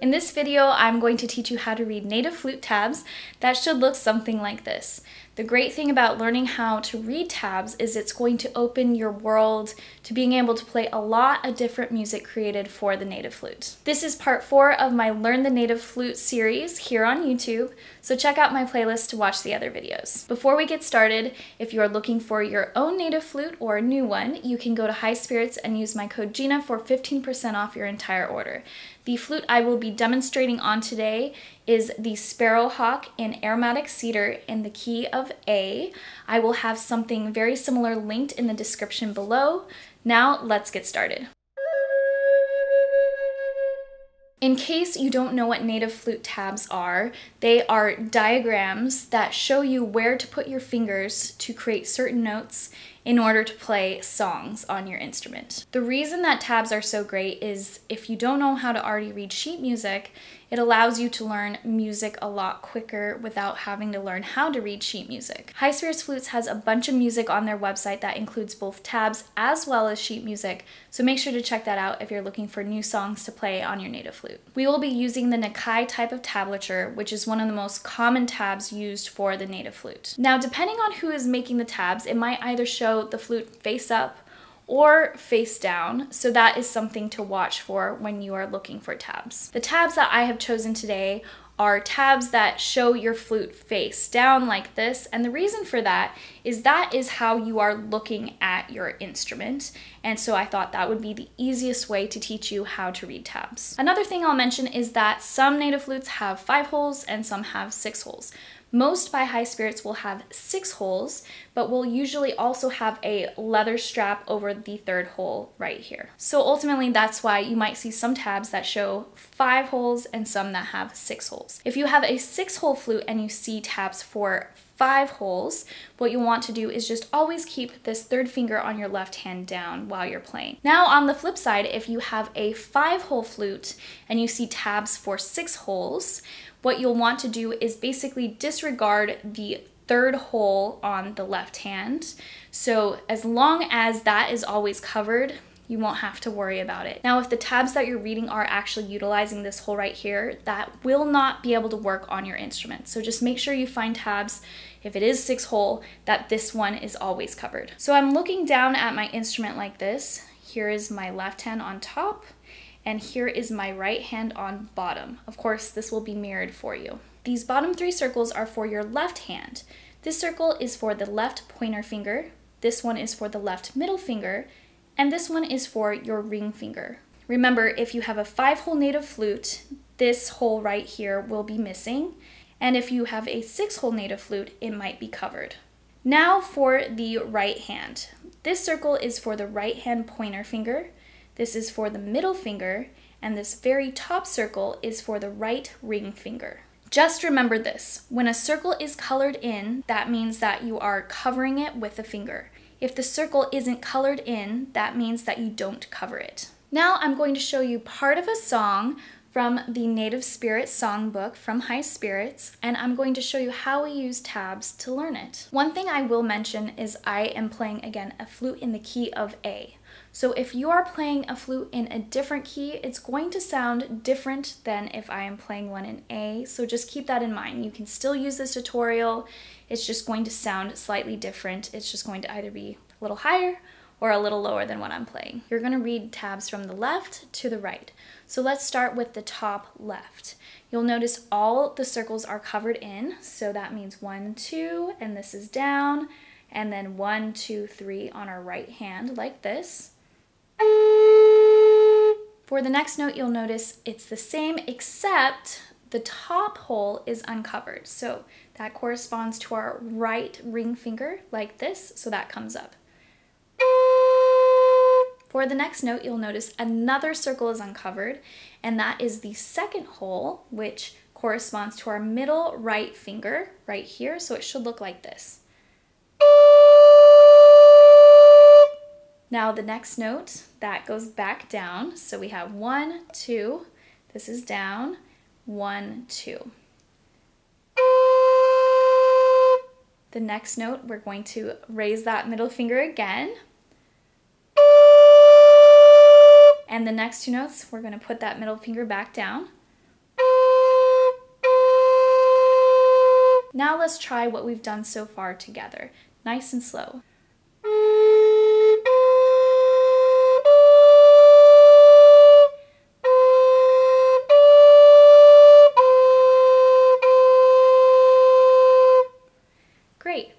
In this video, I'm going to teach you how to read native flute tabs that should look something like this. The great thing about learning how to read tabs is it's going to open your world to being able to play a lot of different music created for the native flute. This is part four of my Learn the Native Flute series here on YouTube, so check out my playlist to watch the other videos. Before we get started, if you are looking for your own native flute or a new one, you can go to High Spirits and use my code GINA for 15% off your entire order. The flute I will be demonstrating on today is the Sparrowhawk in Aromatic Cedar in the key of A. I will have something very similar linked in the description below. Now let's get started. In case you don't know what native flute tabs are, they are diagrams that show you where to put your fingers to create certain notes in order to play songs on your instrument. The reason that tabs are so great is if you don't know how to already read sheet music, it allows you to learn music a lot quicker without having to learn how to read sheet music. High Spirits Flutes has a bunch of music on their website that includes both tabs as well as sheet music, so make sure to check that out if you're looking for new songs to play on your native flute. We will be using the Nakai type of tablature, which is one of the most common tabs used for the native flute. Now, depending on who is making the tabs, it might either show the flute face up or face down, so that is something to watch for when you are looking for tabs. The tabs that I have chosen today are tabs that show your flute face down like this. And the reason for that is that is how you are looking at your instrument. And so I thought that would be the easiest way to teach you how to read tabs. Another thing I'll mention is that some native flutes have five holes and some have six holes. Most by High Spirits will have six holes, but will usually also have a leather strap over the third hole right here. So ultimately that's why you might see some tabs that show five holes and some that have six holes. If you have a six hole flute and you see tabs for five holes, what you want to do is just always keep this third finger on your left hand down while you're playing. Now on the flip side, if you have a five hole flute and you see tabs for six holes, what you'll want to do is basically disregard the third hole on the left hand. So as long as that is always covered, you won't have to worry about it. Now, if the tabs that you're reading are actually utilizing this hole right here, that will not be able to work on your instrument. So just make sure you find tabs, if it is six hole, that this one is always covered. So I'm looking down at my instrument like this. Here is my left hand on top, and here is my right hand on bottom. Of course, this will be mirrored for you. These bottom three circles are for your left hand. This circle is for the left pointer finger, this one is for the left middle finger, and this one is for your ring finger. Remember, if you have a five hole native flute, this hole right here will be missing, and if you have a six hole native flute, it might be covered. Now for the right hand. This circle is for the right hand pointer finger, this is for the middle finger, and this very top circle is for the right ring finger. Just remember this, when a circle is colored in, that means that you are covering it with a finger. If the circle isn't colored in, that means that you don't cover it. Now I'm going to show you part of a song from the Native Spirit Songbook from High Spirits, and I'm going to show you how we use tabs to learn it. One thing I will mention is I am playing, again, a flute in the key of A. So if you are playing a flute in a different key, it's going to sound different than if I am playing one in A. So just keep that in mind. You can still use this tutorial. It's just going to sound slightly different. It's just going to either be a little higher or a little lower than what I'm playing. You're gonna read tabs from the left to the right. So let's start with the top left. You'll notice all the circles are covered in. So that means one, two, and this is down, and then one, two, three on our right hand like this. For the next note, you'll notice it's the same except the top hole is uncovered. So that corresponds to our right ring finger like this. So that comes up. For the next note, you'll notice another circle is uncovered, and that is the second hole, which corresponds to our middle right finger right here. So it should look like this. Now the next note, that goes back down. So we have one, two, this is down, one, two. The next note, we're going to raise that middle finger again. And the next two notes, we're gonna put that middle finger back down. Now let's try what we've done so far together, nice and slow.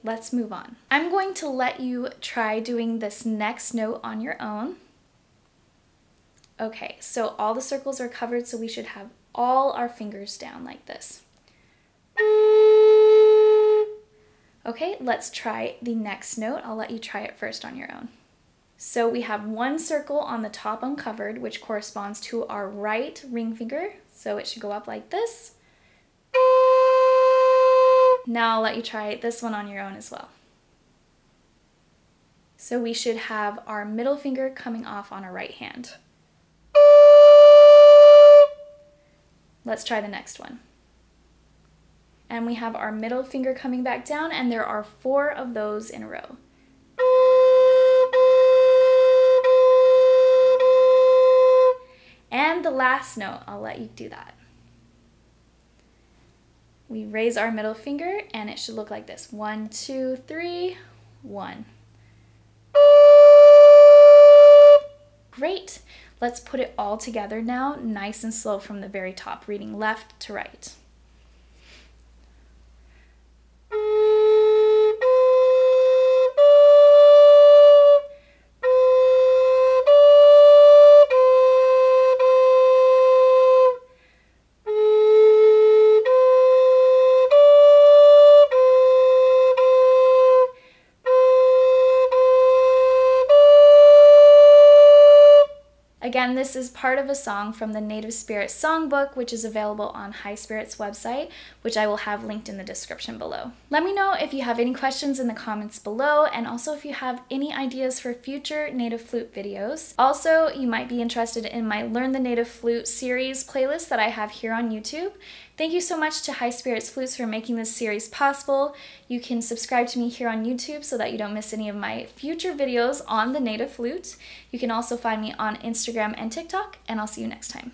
Let's move on. I'm going to let you try doing this next note on your own. Okay, so all the circles are covered, so we should have all our fingers down like this. Okay, let's try the next note. I'll let you try it first on your own. So we have one circle on the top uncovered, which corresponds to our right ring finger. So it should go up like this. Now I'll let you try this one on your own as well. So we should have our middle finger coming off on our right hand. Let's try the next one. And we have our middle finger coming back down and there are four of those in a row. And the last note, I'll let you do that. We raise our middle finger and it should look like this. One, two, three, one. Great. Let's put it all together now, nice and slow from the very top, reading left to right. Again, this is part of a song from the Native Spirit Songbook, which is available on High Spirit's website, which I will have linked in the description below. Let me know if you have any questions in the comments below, and also if you have any ideas for future native flute videos. Also, you might be interested in my Learn the Native Flute series playlist that I have here on YouTube. Thank you so much to High Spirits Flutes for making this series possible. You can subscribe to me here on YouTube so that you don't miss any of my future videos on the native flute. You can also find me on Instagram and TikTok, and I'll see you next time.